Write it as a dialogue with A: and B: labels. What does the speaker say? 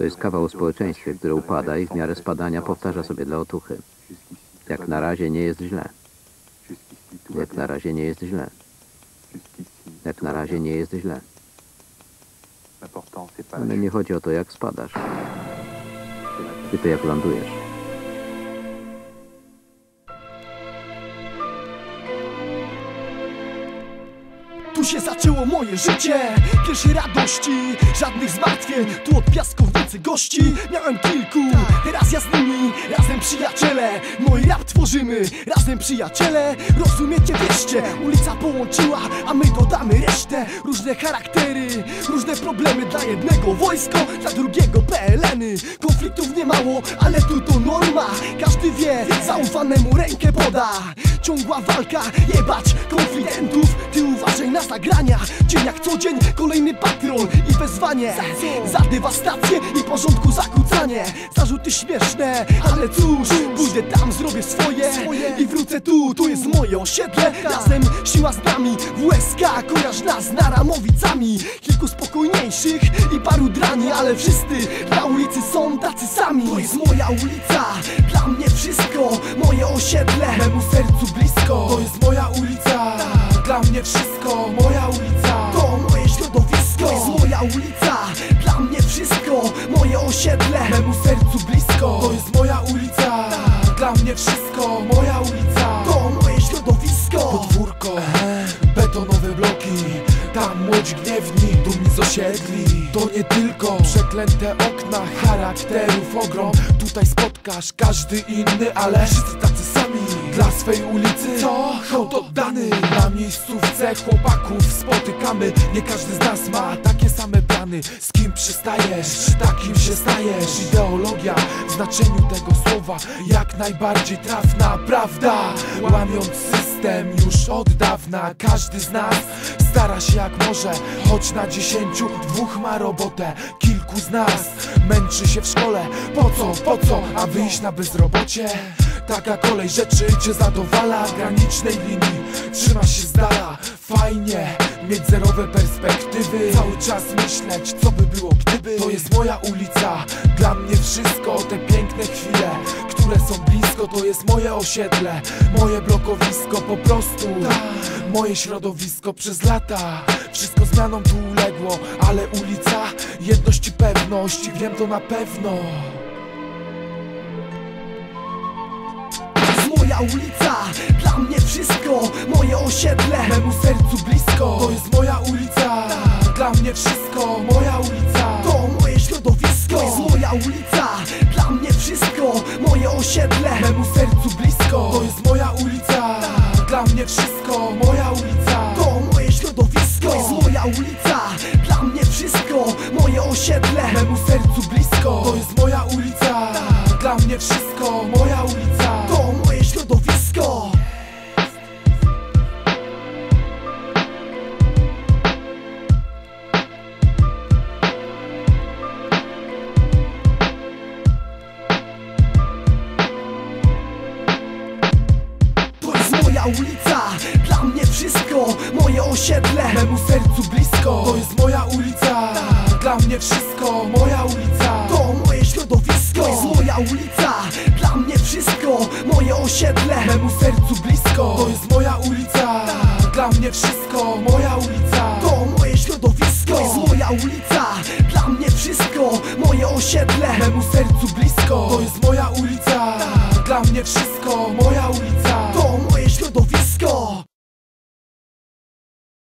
A: To jest kawał o społeczeństwie, które upada i w miarę spadania powtarza sobie dla otuchy. Jak na razie nie jest źle. Jak na razie nie jest źle. Jak na razie nie jest źle. Ale nie chodzi o to, jak spadasz. Tylko jak lądujesz.
B: Tu się zaczęło moje życie. Pierwsze radości, żadnych zmartwień. Tu od piaskownicy gości. Miałem kilku, teraz ja z nimi Razem przyjaciele, mój rap tworzymy Razem przyjaciele, rozumiecie, wierzcie Ulica połączyła, a my dodamy resztę. Różne charaktery, różne problemy Dla jednego wojsko, dla drugiego PLN-y Konfliktów nie mało, ale tu to norma. Każdy wie, zaufanemu rękę poda. Ciągła walka, jebać konfidentów Ty uważaj na zagrania Dzień jak co dzień, kolejny patron i wezwanie. Za dewastację i porządku zakłócanie. Zarzuty śmieszne, ale cóż Pójdę tam, zrobię swoje. I wrócę tu, to jest moje osiedle. Razem siła z nami, WSK Kojarz nas z naramowicami. Kilku spokojniejszych i paru drani Ale wszyscy na ulicy są tacy sami. To jest moja ulica, dla mnie wszystko Moje osiedle, memu sercu blisko.
C: To jest moja ulica, dla mnie wszystko, moja ulica.
B: To moje środowisko To jest moja ulica. Dla mnie wszystko Moje osiedle
C: Memu sercu blisko. To jest moja ulica, dla mnie wszystko, moja ulica.
B: To moje środowisko.
C: Podwórko, betonowe bloki. Tam młodzi gniewni, dumni z osiedli. To nie tylko przeklęte okna Charakterów ogrom. Tutaj spotkasz każdy inny Ale wszyscy tacy Dla swej ulicy. Co? Hołd oddany Na miejscówce chłopaków spotykamy. Nie każdy z nas ma takie same plany. Z kim przystajesz, takim się stajesz? Ideologia w znaczeniu tego słowa Jak najbardziej trafna prawda? Łamiąc system już od dawna Każdy z nas stara się jak może Choć na dziesięciu dwóch ma robotę Kilku z nas. Męczy się w szkole. Po co, po co, a wyjść na bezrobocie? Taka kolej rzeczy cię zadowala. Granicznej linii trzymasz się z dala. Fajnie mieć zerowe perspektywy. Cały czas myśleć co by było gdyby. To jest moja ulica, dla mnie wszystko Te piękne chwile, które są blisko To jest moje osiedle, moje blokowisko Po prostu. Moje środowisko przez lata. Wszystko zmianom tu uległo, ale ulica Jedność wiem to na pewno.
B: Moja ulica Dla mnie wszystko. Moje osiedle
C: Memu sercu blisko. To jest moja ulica Dla mnie wszystko, moja ulica
B: To moje środowisko. To jest moja ulica Dla mnie wszystko. Moje osiedle
C: Memu sercu blisko. To jest moja ulica Dla mnie wszystko, moja ulica
B: To moje środowisko. To jest moja ulica Dla mnie wszystko Moje osiedle
C: Memu sercu blisko. To jest moja ulica Dla mnie wszystko, moja ulica.
B: To moje środowisko. Ulica, dla mnie wszystko, osiedle.
C: Memu sercu blisko. To jest moja ulica. Dla mnie wszystko, moja ulica.
B: To moje środowisko. To jest moja ulica, dla mnie wszystko, moje osiedle.
C: Memu sercu blisko. To jest moja ulica. Dla mnie wszystko, moja ulica.
B: To moje środowisko. To jest moja ulica, dla mnie wszystko, moje osiedle.
C: Memu sercu blisko. To jest moja ulica. Dla mnie wszystko,